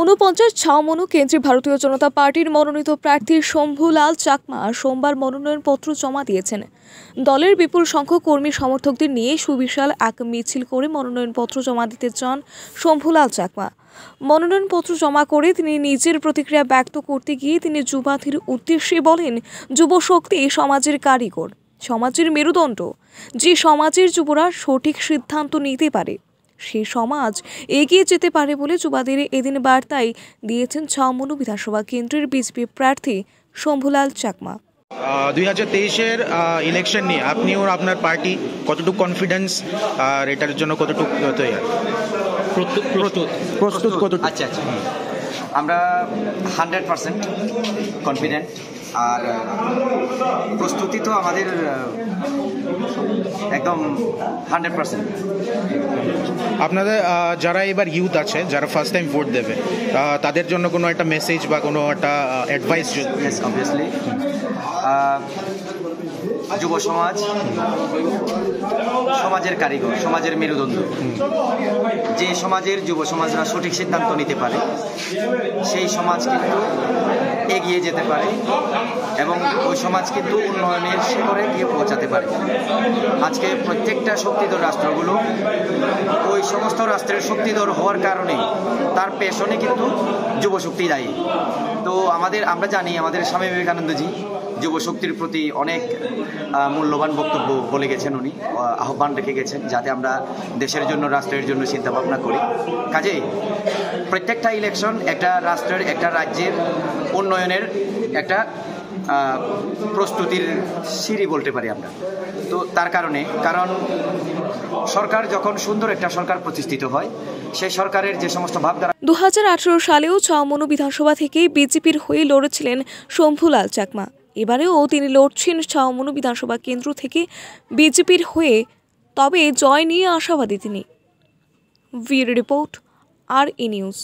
ঊনপঞ্চাশ ছাউমনু কেন্দ্রীয় ভারতীয় জনতা পার্টির মনোনীত প্রার্থী শম্ভুলাল চাকমা সোমবার মনোনয়নপত্র জমা দিয়েছেন। দলের বিপুল সংখ্যক কর্মী সমর্থকদের নিয়ে সুবিশাল এক মিছিল করে মনোনয়নপত্র জমা দিতে চান শম্ভুলাল চাকমা। মনোনয়নপত্র জমা করে তিনি নিজের প্রতিক্রিয়া ব্যক্ত করতে গিয়ে তিনি যুবাধির উদ্দেশ্যে বলেন, যুবশক্তি সমাজের কারিগর, সমাজের মেরুদণ্ড, যে সমাজের যুবরা সঠিক সিদ্ধান্ত নিতে পারে। সেই সমাজ এগিয়ে যেতে পারে বলে যুবাদের এদিন বার্তায় দিয়েছেন ছাউমনু বিধানসভা কেন্দ্রের বিজেপি প্রার্থী শম্ভুলাল চাকমা। দুই হাজার তেইশের ইলেকশন নিয়ে আপনি ওর আপনার পার্টি কতটুকু কনফিডেন্স আর এটার জন্য কতটুকু তৈরি প্রস্তুত কতটুকু? আচ্ছা আচ্ছা। আমরা হান্ড্রেড পারসেন্ট কনফিডেন্ট আর প্রস্তুতি তো আমাদের একদম হান্ড্রেড পারসেন্ট। আপনাদের যারা এবার ইউথ আছে যারা ফার্স্ট টাইম ভোট দেবে তাদের জন্য কোনো একটা মেসেজ বা কোনো একটা অ্যাডভাইস অবভিয়াসলি যুব সমাজ, সমাজের কারিগর, সমাজের মেরুদণ্ড। যে সমাজের যুব সমাজরা সঠিক সিদ্ধান্ত নিতে পারে, সেই সমাজ কিন্তু এগিয়ে যেতে পারে এবং ওই সমাজ কিন্তু উন্নয়নের শিখরে গিয়ে পৌঁছাতে পারে। আজকে প্রত্যেকটা শক্তিধর রাষ্ট্রগুলো ওই সমস্ত রাষ্ট্রের শক্তিধর হওয়ার কারণে তার পেছনে কিন্তু যুবশক্তি দায়ী। তো আমাদের, আমরা জানি আমাদের স্বামী বিবেকানন্দজি যুব শক্তির প্রতি অনেক মূল্যবান বক্তব্য বলে গেছেন উনি আহ্বান রেখে গেছেন যাতে আমরা দেশের জন্য, রাষ্ট্রের জন্য চিন্তা ভাবনা করি। কাজেই প্রত্যেকটা ইলেকশন একটা রাষ্ট্রের, একটা রাজ্যের উন্নয়নের একটা প্রস্তুতির সিঁড়ি বলতে পারি আমরা। তো তার কারণে, কারণ সরকার যখন সুন্দর একটা সরকার প্রতিষ্ঠিত হয় সেই সরকারের যে সমস্ত ভাবধারা দু হাজার আঠেরো সালেও ছাউমনু বিধানসভা থেকে বিজেপির হয়ে লড়েছিলেন শম্ভুলাল চাকমা। এবারেও তিনি লড়ছেন শাহমনু বিধানসভা কেন্দ্র থেকে বিজেপির হয়ে, তবে জয় নিয়ে আশাবাদী তিনি। ভির রিপোর্ট আর ই নিউজ।